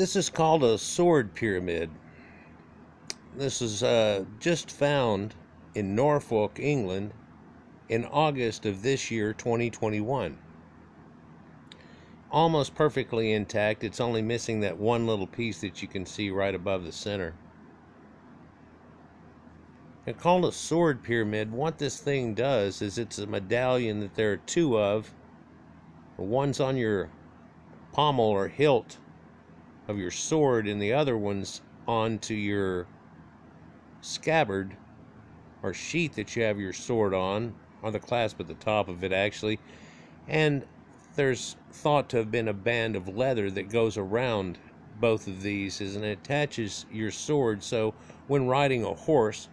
This is called a sword pyramid. This is uh, just found in Norfolk, England, in August of this year, 2021. Almost perfectly intact. It's only missing that one little piece that you can see right above the center. They're called a sword pyramid. What this thing does is it's a medallion that there are two of. One's on your pommel or hilt of your sword, and the other one's onto your scabbard or sheath that you have your sword on, on the clasp at the top of it, actually. And there's thought to have been a band of leather that goes around both of these and it attaches your sword so when riding a horse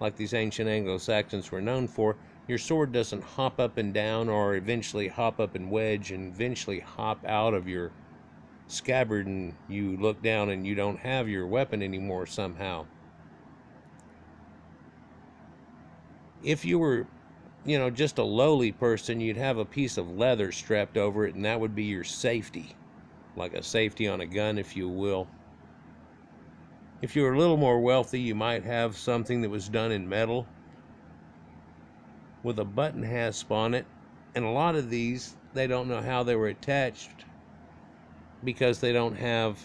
like these ancient Anglo-Saxons were known for your sword doesn't hop up and down or eventually hop up and wedge and eventually hop out of your scabbard and you look down and you don't have your weapon anymore somehow if you were you know, just a lowly person, you'd have a piece of leather strapped over it, and that would be your safety, like a safety on a gun, if you will. If you were a little more wealthy, you might have something that was done in metal with a button hasp on it. And a lot of these, they don't know how they were attached because they don't have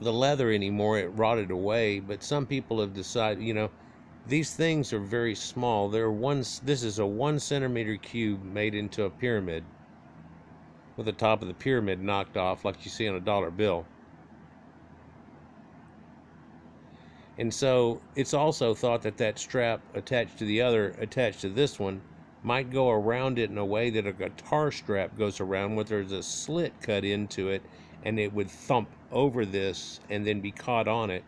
the leather anymore. It rotted away. But some people have decided, you know, these things are very small. They're one. This is a one centimeter cube made into a pyramid, with the top of the pyramid knocked off, like you see on a dollar bill. And so it's also thought that that strap attached to the other, attached to this one, might go around it in a way that a guitar strap goes around, where there's a slit cut into it, and it would thump over this and then be caught on it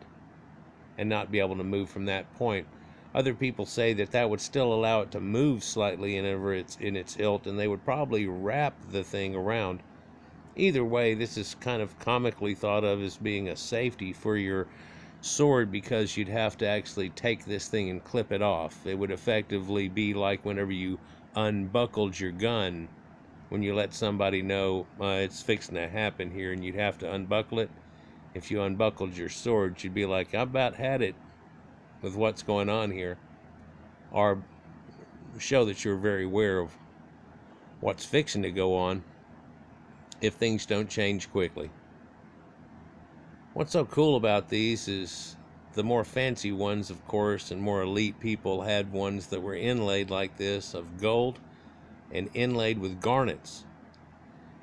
and not be able to move from that point. Other people say that that would still allow it to move slightly in its in its hilt, and they would probably wrap the thing around. Either way, this is kind of comically thought of as being a safety for your sword because you'd have to actually take this thing and clip it off. It would effectively be like whenever you unbuckled your gun when you let somebody know uh, it's fixing to happen here and you'd have to unbuckle it. If you unbuckled your sword, you'd be like, "I've about had it with what's going on here or show that you're very aware of what's fixing to go on if things don't change quickly. What's so cool about these is the more fancy ones, of course, and more elite people had ones that were inlaid like this of gold and inlaid with garnets.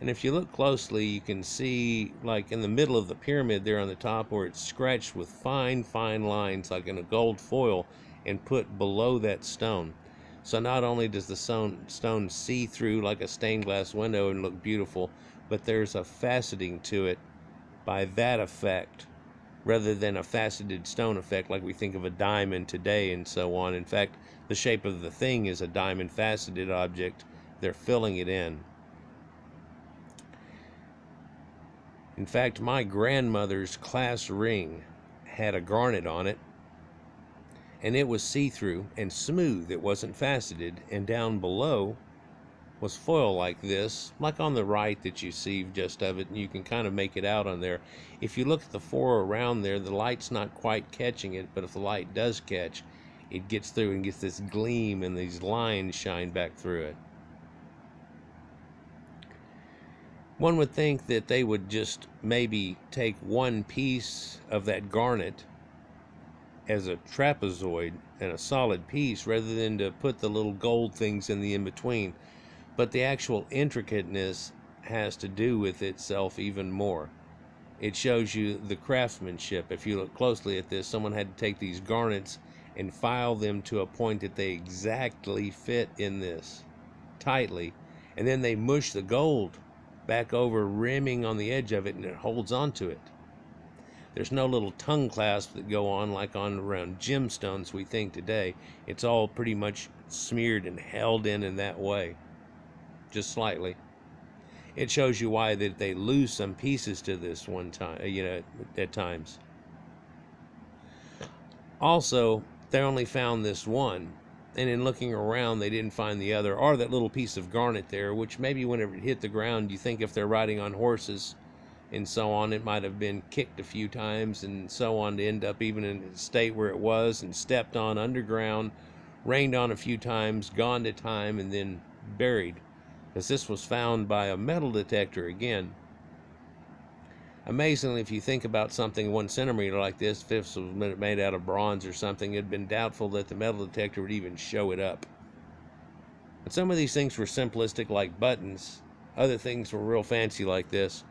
And if you look closely, you can see, like in the middle of the pyramid there on the top, where it's scratched with fine, fine lines, like in a gold foil, and put below that stone. So not only does the stone, see through like a stained glass window and look beautiful, but there's a faceting to it by that effect rather than a faceted stone effect like we think of a diamond today and so on. In fact, the shape of the thing is a diamond faceted object. They're filling it in. In fact, my grandmother's class ring had a garnet on it, and it was see through and smooth. It wasn't faceted, and down below was foil like this, like on the right that you see just of it, and you can kind of make it out on there. If you look at the four around there, the light's not quite catching it, but if the light does catch, it gets through and gets this gleam, and these lines shine back through it. One would think that they would just maybe take one piece of that garnet as a trapezoid and a solid piece rather than to put the little gold things in the in between. But the actual intricateness has to do with itself even more. It shows you the craftsmanship. If you look closely at this, someone had to take these garnets and file them to a point that they exactly fit in this tightly. And then they mush the gold back over, rimming on the edge of it, and it holds onto it. There's no little tongue clasp that go on like on around gemstones we think today. It's all pretty much smeared and held in in that way, just slightly. It shows you why that they lose some pieces to this one time, uh, you know, at times. Also, they only found this one and in looking around they didn't find the other or that little piece of garnet there which maybe whenever it hit the ground you think if they're riding on horses and so on. It might have been kicked a few times and so on to end up even in the state where it was and stepped on underground, rained on a few times, gone to time, and then buried. As this was found by a metal detector again. Amazingly, if you think about something one centimeter like this, if this was made out of bronze or something, it'd been doubtful that the metal detector would even show it up. And some of these things were simplistic, like buttons. Other things were real fancy, like this.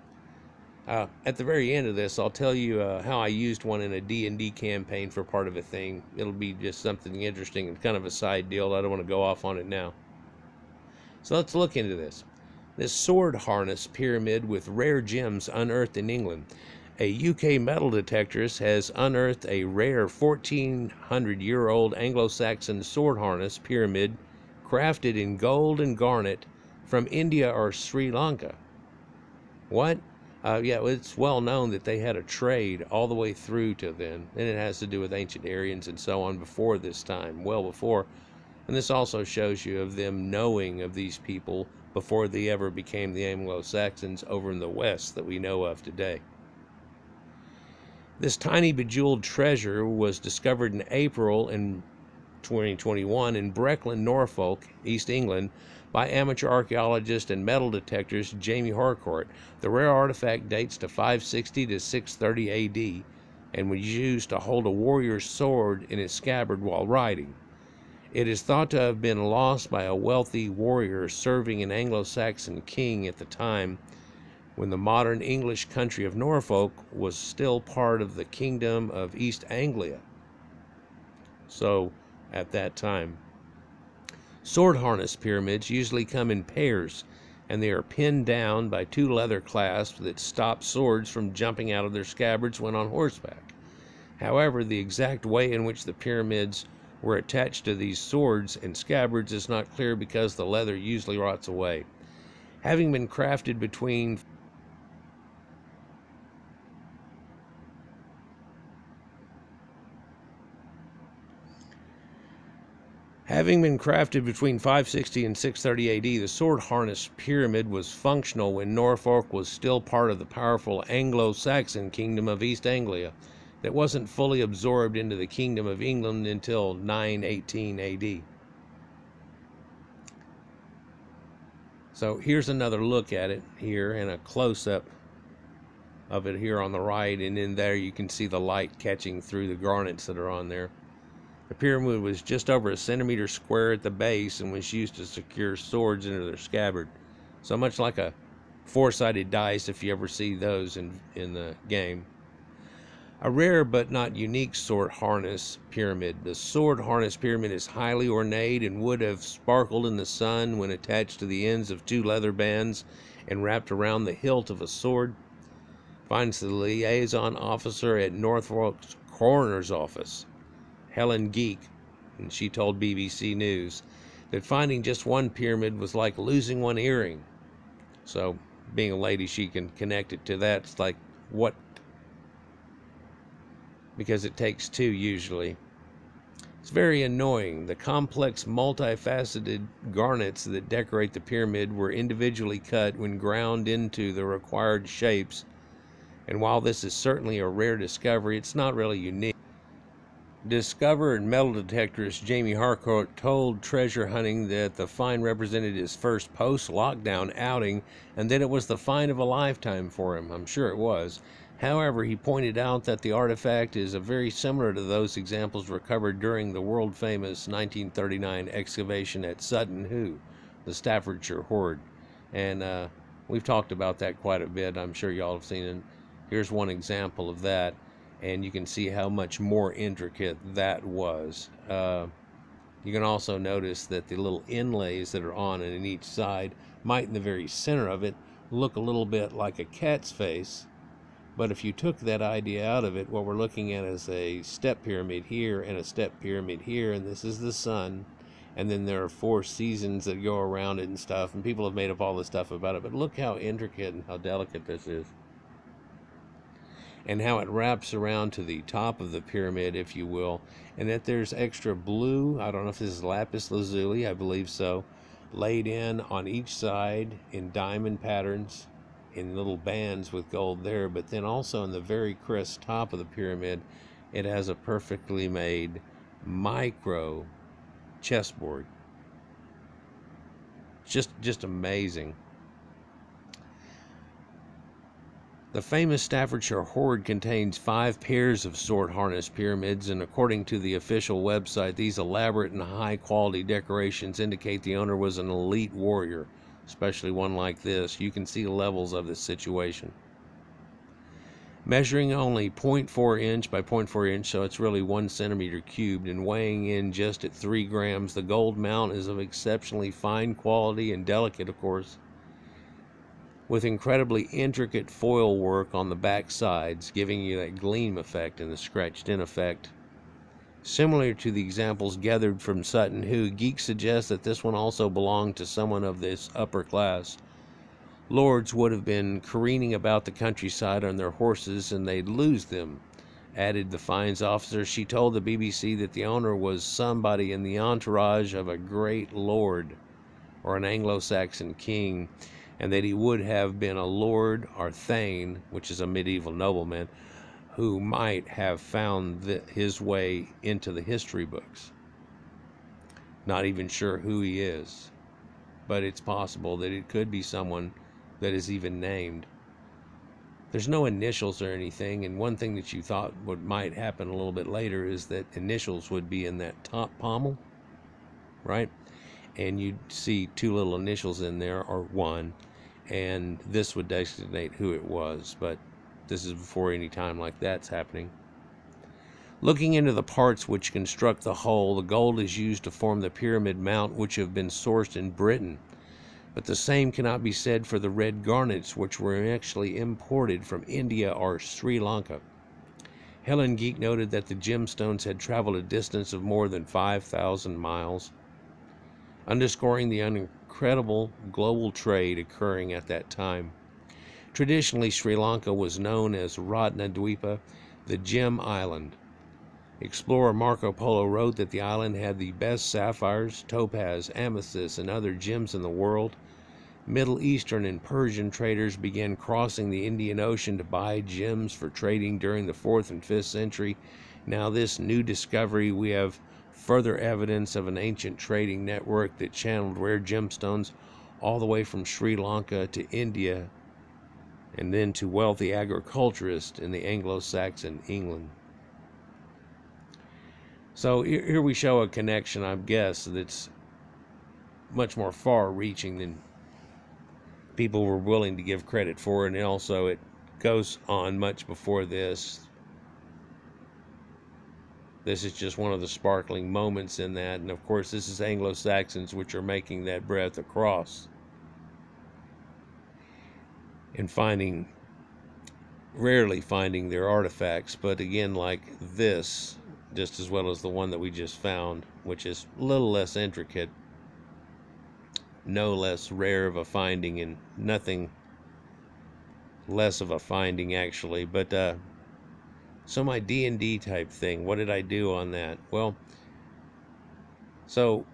Uh, at the very end of this, I'll tell you uh, how I used one in a D&D campaign for part of a thing. It'll be just something interesting and kind of a side deal. I don't want to go off on it now. So let's look into this. This sword harness pyramid with rare gems unearthed in England. A UK metal detectorist has unearthed a rare 1400 year old Anglo Saxon sword harness pyramid crafted in gold and garnet from India or Sri Lanka. What? Uh, yeah, it's well known that they had a trade all the way through to then, and it has to do with ancient Aryans and so on before this time, well before. And this also shows you of them knowing of these people before they ever became the Anglo Saxons over in the West that we know of today. This tiny bejeweled treasure was discovered in April in 2021 in Breckland, Norfolk, East England, by amateur archaeologist and metal detectorist Jamie Harcourt. The rare artifact dates to 560 to 630 AD and was used to hold a warrior's sword in its scabbard while riding. It is thought to have been lost by a wealthy warrior serving an Anglo Saxon king at the time when the modern English country of Norfolk was still part of the kingdom of East Anglia. So, at that time, sword harness pyramids usually come in pairs and they are pinned down by two leather clasps that stop swords from jumping out of their scabbards when on horseback. However, the exact way in which the pyramids were attached to these swords and scabbards is not clear because the leather usually rots away. Having been crafted between Having been crafted between 560 and 630 AD, the sword harness pyramid was functional when Norfolk was still part of the powerful Anglo Saxon kingdom of East Anglia that wasn't fully absorbed into the Kingdom of England until 918 AD. So here's another look at it here and a close up of it here on the right, and in there you can see the light catching through the garnets that are on there. The pyramid was just over a centimeter square at the base and was used to secure swords into their scabbard. So much like a four-sided dice, if you ever see those in in the game. A rare but not unique sword harness pyramid. The sword harness pyramid is highly ornate and would have sparkled in the sun when attached to the ends of two leather bands and wrapped around the hilt of a sword. Finds the liaison officer at Norfolk's coroner's office, Helen Geake, and she told BBC News that finding just one pyramid was like losing one earring. So, being a lady, she can connect it to that. It's like, what because it takes two usually. It's very annoying. The complex, multifaceted garnets that decorate the pyramid were individually cut when ground into the required shapes, and while this is certainly a rare discovery, it's not really unique. Discoverer and metal detectorist Jamie Harcourt told Treasure Hunting that the find represented his first post lockdown outing and that it was the find of a lifetime for him. I'm sure it was. However, he pointed out that the artifact is very similar to those examples recovered during the world famous 1939 excavation at Sutton Hoo, the Staffordshire hoard. And uh, we've talked about that quite a bit. I'm sure y'all have seen it. Here's one example of that, and you can see how much more intricate that was. Uh, you can also notice that the little inlays that are on it in each side might, in the very center of it, look a little bit like a cat's face but if you took that idea out of it, what we're looking at is a step pyramid here and a step pyramid here, and this is the sun. And then there are four seasons that go around it and stuff, and people have made up all this stuff about it. But look how intricate and how delicate this is. And how it wraps around to the top of the pyramid, if you will. And that there's extra blue, I don't know if this is lapis lazuli, I believe so, laid in on each side in diamond patterns in little bands with gold there, but then also in the very crest top of the pyramid, it has a perfectly made micro chessboard. Just just amazing. The famous Staffordshire hoard contains five pairs of sword harness pyramids, and according to the official website, these elaborate and high quality decorations indicate the owner was an elite warrior, especially one like this. You can see the levels of this situation. Measuring only 0.4 inch by 0.4 inch, so it's really one centimeter cubed, and weighing in just at 3 grams, the gold mount is of exceptionally fine quality and delicate, of course with incredibly intricate foil work on the back sides, giving you that gleam effect and the scratched in effect. Similar to the examples gathered from Sutton Hoo, geeks suggest that this one also belonged to someone of this upper class. Lords would have been careening about the countryside on their horses and they'd lose them, added the fines officer. She told the BBC that the owner was somebody in the entourage of a great lord or an Anglo Saxon king and that he would have been a lord or thane, which is a medieval nobleman, who might have found the, his way into the history books. Not even sure who he is, but it's possible that it could be someone that is even named. There's no initials or anything, and one thing that you thought would might happen a little bit later is that initials would be in that top pommel, right? And you'd see two little initials in there, or one, and this would designate who it was, but this is before any time like that's happening. Looking into the parts which construct the whole, the gold is used to form the pyramid mount which have been sourced in Britain. But the same cannot be said for the red garnets which were actually imported from India or Sri Lanka. Helen Geake noted that the gemstones had traveled a distance of more than 5,000 miles, underscoring the incredible global trade occurring at that time. Traditionally, Sri Lanka was known as Ratnadweepa, the gem island. Explorer Marco Polo wrote that the island had the best sapphires, topaz, amethysts, and other gems in the world. Middle Eastern and Persian traders began crossing the Indian Ocean to buy gems for trading during the 4th and 5th century. Now, this new discovery we have further evidence of an ancient trading network that channeled rare gemstones all the way from Sri Lanka to India and then to wealthy agriculturists in the Anglo Saxon England. So here we show a connection, I guess, that's much more far reaching than people were willing to give credit for. And also, it goes on much before this this is just one of the sparkling moments in that. And of course, this is Anglo Saxons which are making that breath across and finding, rarely finding their artifacts. But again, like this, just as well as the one that we just found, which is a little less intricate, no less rare of a finding, and nothing less of a finding actually. But uh, so my D&D type thing, what did I do on that? Well, so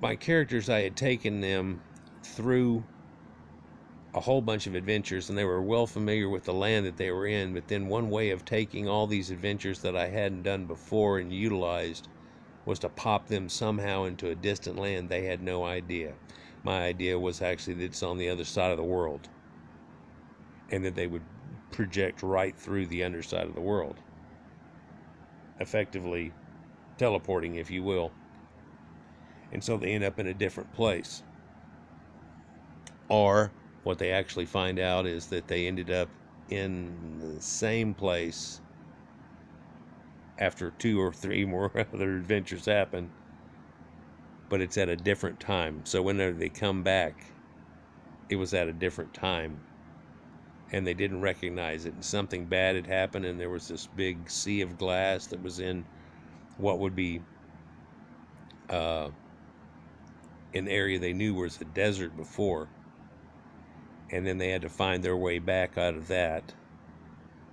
my characters, I had taken them through a whole bunch of adventures and they were well familiar with the land that they were in. But then one way of taking all these adventures that I hadn't done before and utilized was to pop them somehow into a distant land they had no idea. My idea was actually that it's on the other side of the world and that they would project right through the underside of the world, effectively teleporting, if you will. And so they end up in a different place. Or what they actually find out is that they ended up in the same place after two or three more other adventures happen, but it's at a different time. So whenever they come back, it was at a different time and they didn't recognize it. And something bad had happened, and there was this big sea of glass that was in what would be uh, an area they knew was a desert before. And then they had to find their way back out of that,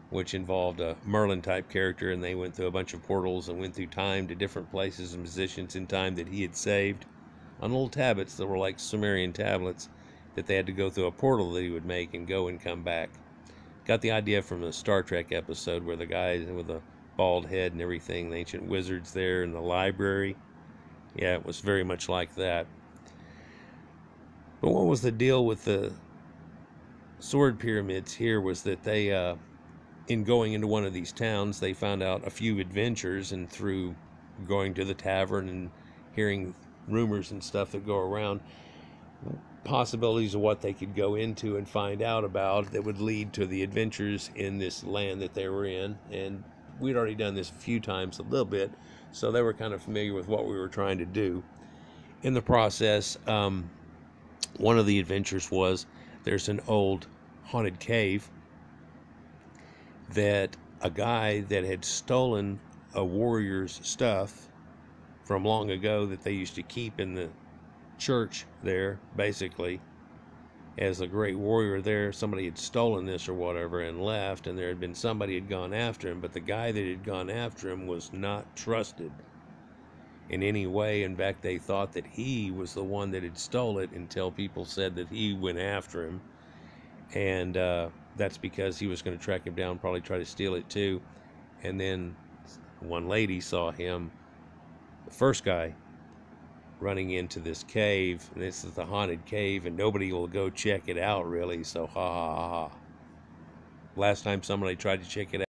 which involved a Merlin type character, and they went through a bunch of portals and went through time to different places and positions in time that he had saved on old tablets that were like Sumerian tablets that they had to go through a portal that he would make and go and come back. Got the idea from the Star Trek episode where the guy with the bald head and everything, the ancient wizards there in the library. Yeah, it was very much like that. But what was the deal with the sword pyramids here was that they, uh, in going into one of these towns, they found out a few adventures, and through going to the tavern and hearing rumors and stuff that go around, possibilities of what they could go into and find out about that would lead to the adventures in this land that they were in. And we'd already done this a few times, a little bit, so they were kind of familiar with what we were trying to do. In the process, um, one of the adventures was there's an old haunted cave that a guy that had stolen a warrior's stuff from long ago that they used to keep in the church there, basically, as a great warrior there. Somebody had stolen this or whatever and left, and there had been somebody had gone after him, but the guy that had gone after him was not trusted in any way. In fact, they thought that he was the one that had stole it until people said that he went after him. And uh, that's because he was going to track him down, probably try to steal it too. And then one lady saw him, the first guy, running into this cave. And this is the haunted cave, and nobody will go check it out really. So, ha ha ha. Last time somebody tried to check it out,